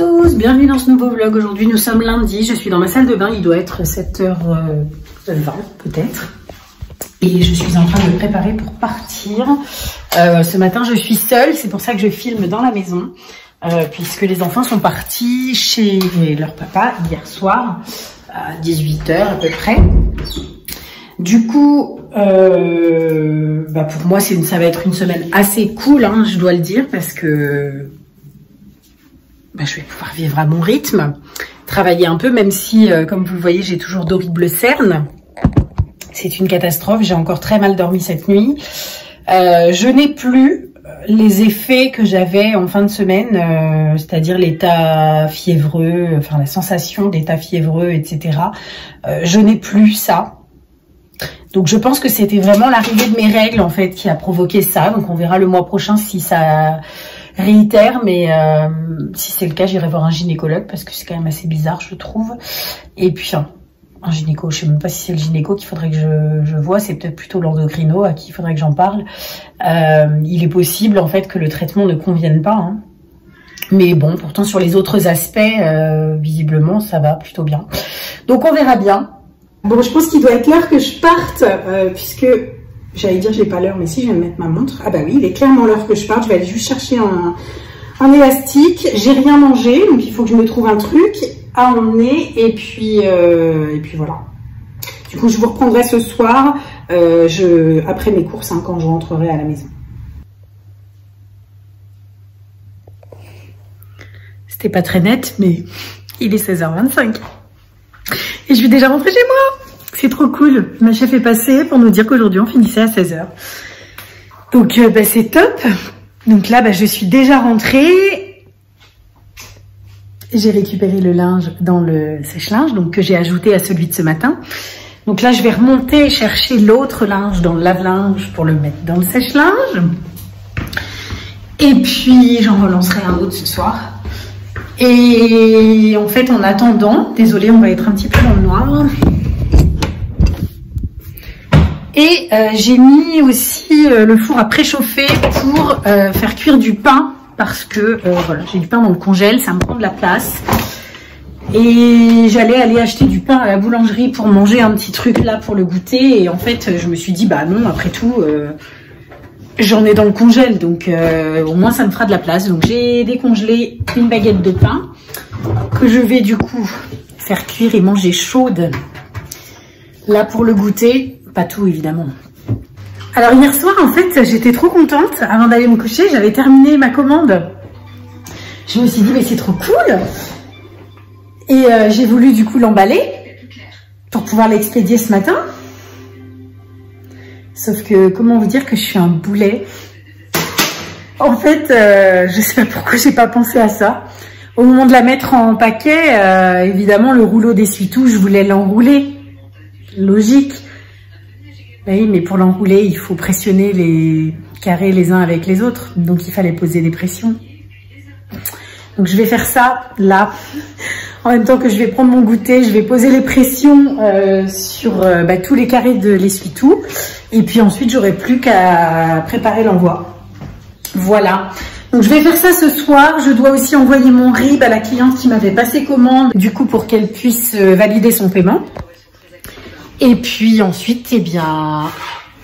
tous, bienvenue dans ce nouveau vlog. Aujourd'hui nous sommes lundi, je suis dans ma salle de bain, il doit être 7h20 peut-être. Et je suis en train de me préparer pour partir. Euh, ce matin je suis seule, c'est pour ça que je filme dans la maison. Euh, puisque les enfants sont partis chez leur papa hier soir à 18h à peu près. Du coup, euh, bah pour moi, ça va être une semaine assez cool, hein, je dois le dire, parce que bah, je vais pouvoir vivre à mon rythme, travailler un peu, même si, euh, comme vous le voyez, j'ai toujours d'horribles cernes. C'est une catastrophe, j'ai encore très mal dormi cette nuit. Euh, je n'ai plus les effets que j'avais en fin de semaine, euh, c'est-à-dire l'état fiévreux, enfin la sensation d'état fiévreux, etc. je n'ai plus ça. Donc je pense que c'était vraiment l'arrivée de mes règles en fait qui a provoqué ça. Donc on verra le mois prochain si ça réitère, mais euh, si c'est le cas, j'irai voir un gynécologue parce que c'est quand même assez bizarre, je trouve. Et puis un gynéco, je sais même pas si c'est le gynéco qu'il faudrait que je, je vois, c'est peut-être plutôt l'endocrino à qui il faudrait que j'en parle. Euh, il est possible en fait que le traitement ne convienne pas. Hein. Mais bon, pourtant sur les autres aspects, euh, visiblement, ça va plutôt bien. Donc on verra bien. Bon, je pense qu'il doit être l'heure que je parte, puisque j'allais dire j'ai pas l'heure, mais si je vais me mettre ma montre. Ah bah oui, il est clairement l'heure que je parte. Je vais aller juste chercher un, un élastique. J'ai rien mangé, donc il faut que je me trouve un truc à emmener. Et puis, euh, et puis voilà. Du coup, je vous reprendrai ce soir, euh, je, après mes courses, hein, quand je rentrerai à la maison. C'était pas très net, mais il est 16h25. Et je suis déjà rentrée chez moi. C'est trop cool. Ma chef est passée pour nous dire qu'aujourd'hui on finissait à 16h. Donc euh, bah, c'est top. Donc là, bah, je suis déjà rentrée. J'ai récupéré le linge dans le sèche-linge, donc que j'ai ajouté à celui de ce matin. Donc là, je vais remonter chercher l'autre linge dans le lave-linge pour le mettre dans le sèche-linge. Et puis, j'en relancerai un autre ce soir. Et en fait, en attendant, désolé, on va être un petit peu dans le noir. Et euh, j'ai mis aussi euh, le four à préchauffer pour euh, faire cuire du pain parce que voilà, j'ai du pain dans le congèle, ça me prend de la place. Et j'allais aller acheter du pain à la boulangerie pour manger un petit truc là pour le goûter. Et en fait, je me suis dit, bah non, après tout, j'en ai dans le congèle. Donc au moins, ça me fera de la place. Donc j'ai décongelé une baguette de pain que je vais du coup faire cuire et manger chaude. Là pour le goûter, pas tout, évidemment. Alors hier soir, en fait, j'étais trop contente. Avant d'aller me coucher, j'avais terminé ma commande. Je me suis dit, mais c'est trop cool. Et euh, j'ai voulu du coup l'emballer pour pouvoir l'expédier ce matin. Sauf que, comment vous dire que je suis un boulet? En fait, euh, je sais pas pourquoi j'ai pas pensé à ça. Au moment de la mettre en paquet, euh, évidemment, le rouleau d'essuie-tout, je voulais l'enrouler. Logique. Oui, mais pour l'enrouler, il faut pressionner les carrés les uns avec les autres. Donc, il fallait poser des pressions. Donc, je vais faire ça là. En même temps que je vais prendre mon goûter, je vais poser les pressions euh, sur euh, bah, tous les carrés de l'essuie-tout. Et puis ensuite, j'aurai plus qu'à préparer l'envoi. Voilà. Donc je vais faire ça ce soir. Je dois aussi envoyer mon RIB à la cliente qui m'avait passé commande, du coup pour qu'elle puisse euh, valider son paiement. Et puis ensuite, eh bien,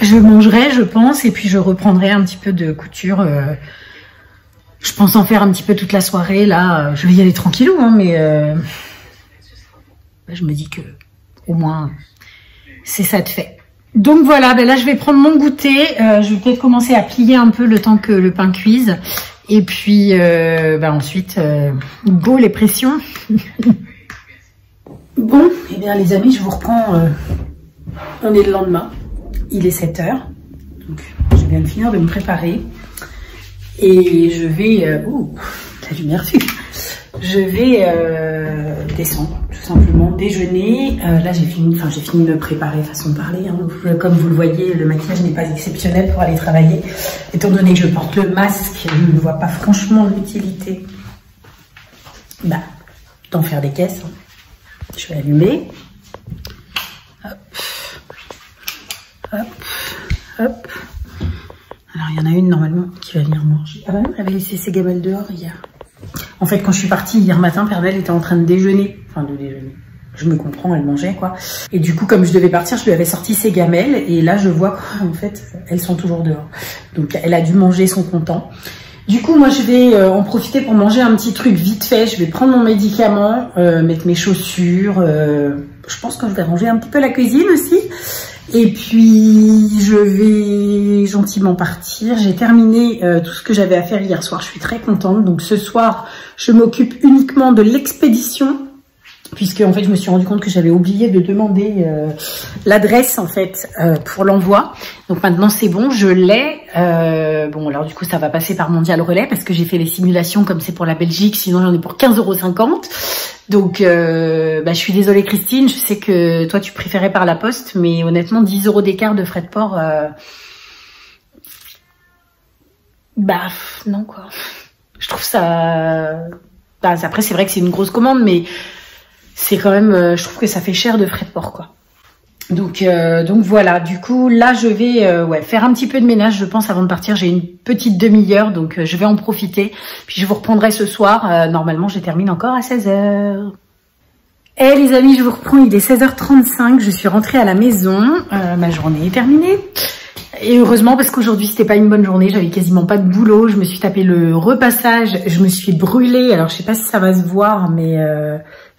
je mangerai, je pense, et puis je reprendrai un petit peu de couture. Euh, je pense en faire un petit peu toute la soirée. Là, je vais y aller tranquillou, hein, mais euh, je me dis que au moins, c'est ça de fait. Donc voilà, ben là je vais prendre mon goûter. Euh, je vais peut-être commencer à plier un peu le temps que le pain cuise. Et puis ben ensuite, go les pressions. Bon, eh bien les amis, je vous reprends. Euh, on est le lendemain. Il est 7 heures. Donc, je viens de finir de me préparer. Et je vais... Euh, oh, la lumière Je vais euh, descendre, tout simplement, déjeuner. là, j'ai fini, enfin, j'ai fini de me préparer, façon de parler. Hein. Comme vous le voyez, le maquillage n'est pas exceptionnel pour aller travailler. Étant donné que je porte le masque, je ne vois pas franchement l'utilité bah, d'en faire des caisses. Hein. Je vais allumer. Hop. Hop. Hop. Alors, il y en a une normalement qui va venir manger. Ah bah elle avait laissé ses gamelles dehors hier. En fait, quand je suis partie hier matin, Pernelle était en train de déjeuner. Enfin, de déjeuner. Je me comprends, elle mangeait quoi. Et du coup, comme je devais partir, je lui avais sorti ses gamelles. Et là, je vois qu'en fait, elles sont toujours dehors. Donc, elle a dû manger son content. Du coup, moi, je vais euh, en profiter pour manger un petit truc vite fait. Je vais prendre mon médicament, euh, mettre mes chaussures. Euh, je pense que je vais ranger un petit peu la cuisine aussi. Et puis, je vais gentiment partir. J'ai terminé tout ce que j'avais à faire hier soir. Je suis très contente. Donc, ce soir, je m'occupe uniquement de l'expédition puisque en fait je me suis rendu compte que j'avais oublié de demander euh, l'adresse en fait euh, pour l'envoi. Donc maintenant c'est bon, je l'ai. Euh, bon alors du coup ça va passer par Mondial Relais parce que j'ai fait les simulations comme c'est pour la Belgique, sinon j'en ai pour 15,50€. Donc bah, je suis désolée Christine, je sais que toi tu préférais par la poste, mais honnêtement 10 euros d'écart de frais de port, bah non quoi. Je trouve ça... Bah, après c'est vrai que c'est une grosse commande, mais c'est quand même, euh, je trouve que ça fait cher de frais de port, quoi. Donc, euh, donc voilà, du coup, là, je vais euh, faire un petit peu de ménage, je pense, avant de partir. J'ai une petite demi-heure, donc je vais en profiter. Puis je vous reprendrai ce soir. normalement, je termine encore à 16h. Eh les amis, je vous reprends, il est 16h35, je suis rentrée à la maison. ma journée est terminée. Et heureusement, parce qu'aujourd'hui, c'était pas une bonne journée, j'avais quasiment pas de boulot. Je me suis tapé le repassage, je me suis brûlée. Alors, je sais pas si ça va se voir, mais...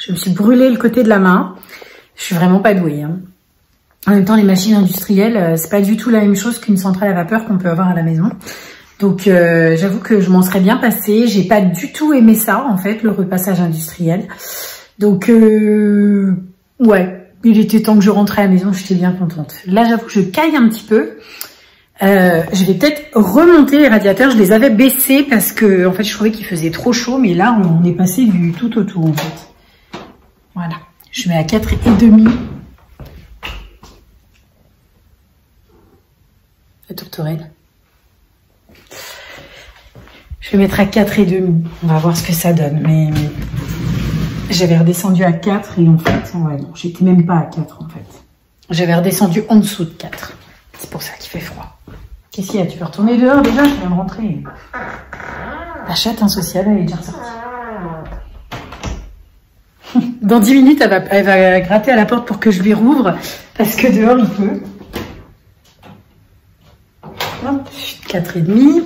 Je me suis brûlé le côté de la main. Je suis vraiment pas douée. Hein. En même temps, les machines industrielles, euh, c'est pas du tout la même chose qu'une centrale à vapeur qu'on peut avoir à la maison. Donc, euh, j'avoue que je m'en serais bien passée. J'ai pas du tout aimé ça, en fait, le repassage industriel. Donc, euh, ouais, il était temps que je rentrais à la maison. J'étais bien contente. Là, j'avoue que je caille un petit peu. Je vais peut-être remonter les radiateurs. Je les avais baissés parce que, en fait, je trouvais qu'il faisait trop chaud. Mais là, on est passé du tout au tout, en fait. Voilà, je mets à 4 et demi. La tourterelle. Je vais mettre à 4 et demi. On va voir ce que ça donne. Mais j'avais redescendu à 4 et en fait, ouais, non, j'étais même pas à 4 en fait. J'avais redescendu en dessous de 4. C'est pour ça qu'il fait froid. Qu'est-ce qu'il y a Tu peux retourner dehors déjà Je viens de rentrer. La chatte insociable, elle est déjà. Dans 10 minutes, elle va, gratter à la porte pour que je lui rouvre, parce que dehors, il peut. Hop, 4,5.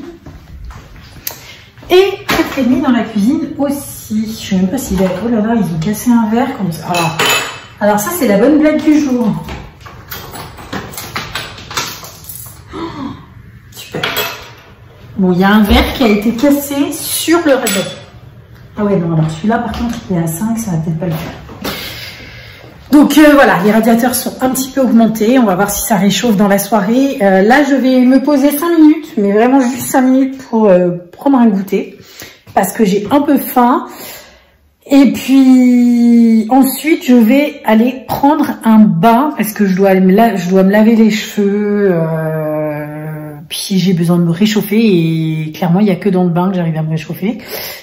Et 4,5 dans la cuisine aussi. Je sais même pas s'il est... Oh là là, ils ont cassé un verre comme ça. Alors ça, c'est la bonne blague du jour. Bon, il y a un verre qui a été cassé sur le radiateur. Ah ouais, non, alors celui-là, par contre, il est à 5, ça va peut-être pas le faire. Donc euh, voilà, les radiateurs sont un petit peu augmentés. On va voir si ça réchauffe dans la soirée. Euh, là, je vais me poser 5 minutes, mais vraiment juste 5 minutes pour euh, prendre un goûter. Parce que j'ai un peu faim. Et puis ensuite, je vais aller prendre un bain parce que je dois me, je dois me laver les cheveux. Puis j'ai besoin de me réchauffer et clairement il n'y a que dans le bain que j'arrive à me réchauffer.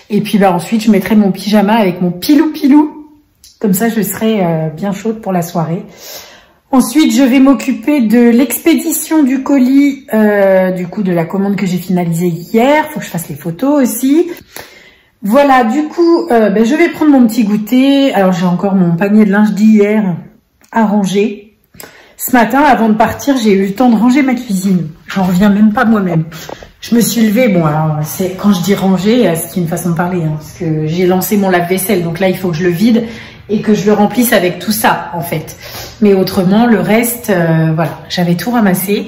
Et puis bah ensuite je mettrai mon pyjama avec mon pilou pilou. Comme ça je serai euh, bien chaude pour la soirée. Ensuite je vais m'occuper de l'expédition du colis, euh, du coup de la commande que j'ai finalisée hier. Faut que je fasse les photos aussi. Voilà, du coup, euh, ben, je vais prendre mon petit goûter. Alors j'ai encore mon panier de linge d'hier à ranger. Ce matin, avant de partir, j'ai eu le temps de ranger ma cuisine. J'en reviens même pas moi-même. Je me suis levée, bon alors c'est quand je dis ranger, euh, c'est une façon de parler, hein, parce que j'ai lancé mon lave-vaisselle, donc là il faut que je le vide et que je le remplisse avec tout ça en fait. Mais autrement, le reste, euh, voilà, j'avais tout ramassé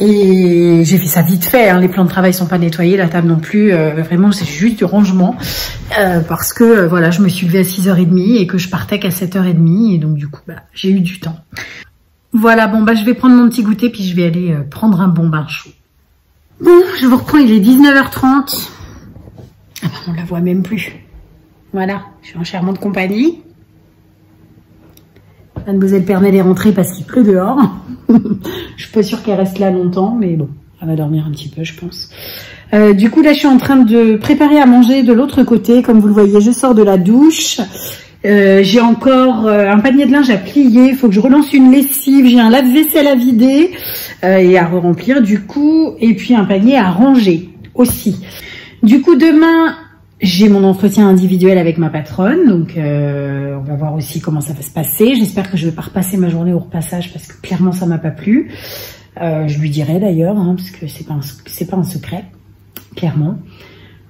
et j'ai fait ça vite fait. Hein. Les plans de travail sont pas nettoyés, la table non plus. Euh, vraiment, c'est juste du rangement parce que voilà, je me suis levée à 6h30 et que je partais qu'à 7h30 et donc du coup, bah, j'ai eu du temps. Voilà, bon, bah, je vais prendre mon petit goûter, puis je vais aller euh, prendre un bon bain chaud. Bon, je vous reprends, il est 19h30. Ah bah, on la voit même plus. Voilà, je suis en charmante compagnie. Mademoiselle Pernelle est rentrée parce qu'il pleut dehors. je suis pas sûre qu'elle reste là longtemps, mais bon, elle va dormir un petit peu, je pense. Euh, du coup, là, je suis en train de préparer à manger de l'autre côté. Comme vous le voyez, je sors de la douche. Euh, j'ai encore euh, un panier de linge à plier, il faut que je relance une lessive, j'ai un lave-vaisselle à vider euh, et à remplir du coup, et puis un panier à ranger aussi. Du coup demain, j'ai mon entretien individuel avec ma patronne, donc on va voir aussi comment ça va se passer. J'espère que je vais pas repasser ma journée au repassage parce que clairement ça m'a pas plu. Je lui dirai d'ailleurs, hein, parce que c'est pas c'est pas un secret, clairement.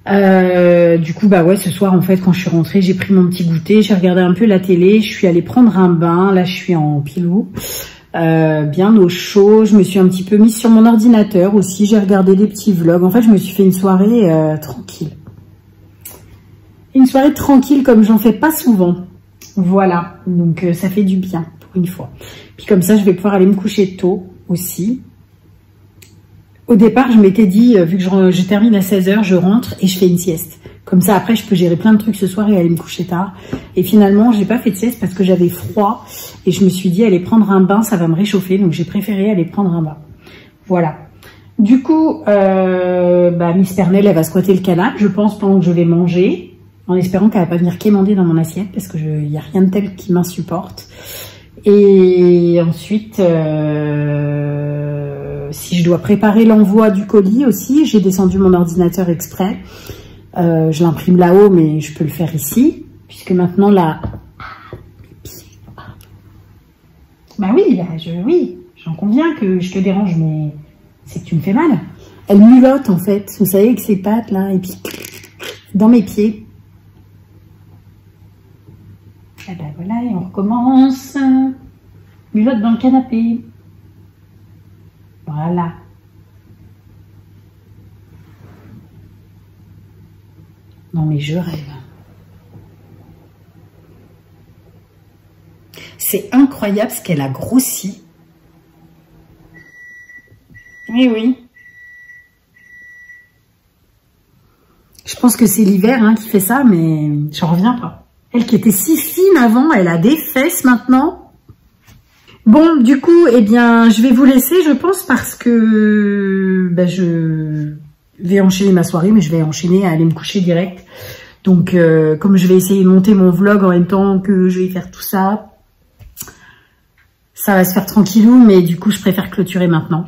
Euh, du coup, bah ouais, ce soir, en fait, quand je suis rentrée, j'ai pris mon petit goûter, j'ai regardé un peu la télé, je suis allée prendre un bain. Là, je suis en pilou, euh, bien au chaud. Je me suis un petit peu mise sur mon ordinateur aussi. J'ai regardé des petits vlogs. En fait, je me suis fait une soirée euh, tranquille. Une soirée tranquille comme j'en fais pas souvent. Voilà, donc ça fait du bien pour une fois. Puis comme ça, je vais pouvoir aller me coucher tôt aussi. Au départ, je m'étais dit, euh, vu que je, termine à 16h, je rentre et je fais une sieste. Comme ça, après, je peux gérer plein de trucs ce soir et aller me coucher tard. Et finalement, j'ai pas fait de sieste parce que j'avais froid et je me suis dit, aller prendre un bain, ça va me réchauffer. Donc, j'ai préféré aller prendre un bain. Voilà. Du coup, euh, bah, Miss Pernelle, elle va squatter le canapé, je pense, pendant que je vais manger, en espérant qu'elle va pas venir quémander dans mon assiette parce que il y a rien de tel qui m'insupporte. Et ensuite, euh, je dois préparer l'envoi du colis aussi, j'ai descendu mon ordinateur exprès. Euh, je l'imprime là-haut, mais je peux le faire ici, puisque maintenant là... Bah oui, là, je, oui, j'en conviens que je te dérange, mais c'est que tu me fais mal. Elle mulotte en fait, vous savez, avec ses pattes là, et puis dans mes pieds. Et eh ben voilà, et on recommence. Mulotte dans le canapé. Voilà. Non mais je rêve. C'est incroyable ce qu'elle a grossi. Oui, oui. Je pense que c'est l'hiver hein, qui fait ça, mais je reviens pas. Elle qui était si fine avant, elle a des fesses maintenant. Bon, du coup, eh bien, je vais vous laisser, je pense, parce que ben, je vais enchaîner ma soirée, mais je vais enchaîner à aller me coucher direct. Donc, euh, comme je vais essayer de monter mon vlog en même temps que je vais faire tout ça, ça va se faire tranquillou, mais du coup, je préfère clôturer maintenant.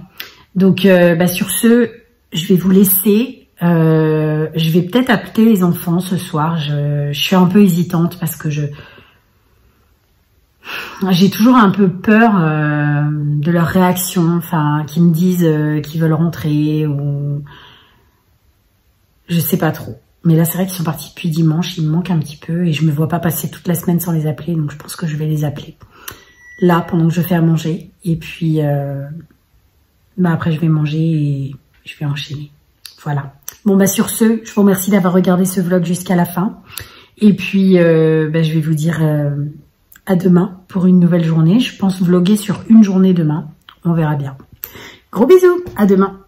Donc, euh, ben, sur ce, je vais vous laisser. Euh, je vais peut-être appeler les enfants ce soir. Je, je suis un peu hésitante parce que je j'ai toujours un peu peur euh, de leur réaction, enfin, qu'ils me disent euh, qu'ils veulent rentrer ou je sais pas trop. Mais là, c'est vrai qu'ils sont partis depuis dimanche, ils me manquent un petit peu et je me vois pas passer toute la semaine sans les appeler, donc je pense que je vais les appeler là pendant que je fais à manger et puis euh, bah après je vais manger et je vais enchaîner. Voilà. Bon bah sur ce, je vous remercie d'avoir regardé ce vlog jusqu'à la fin et puis bah, je vais vous dire à demain pour une nouvelle journée. Je pense vloguer sur une journée demain. On verra bien. Gros bisous, à demain.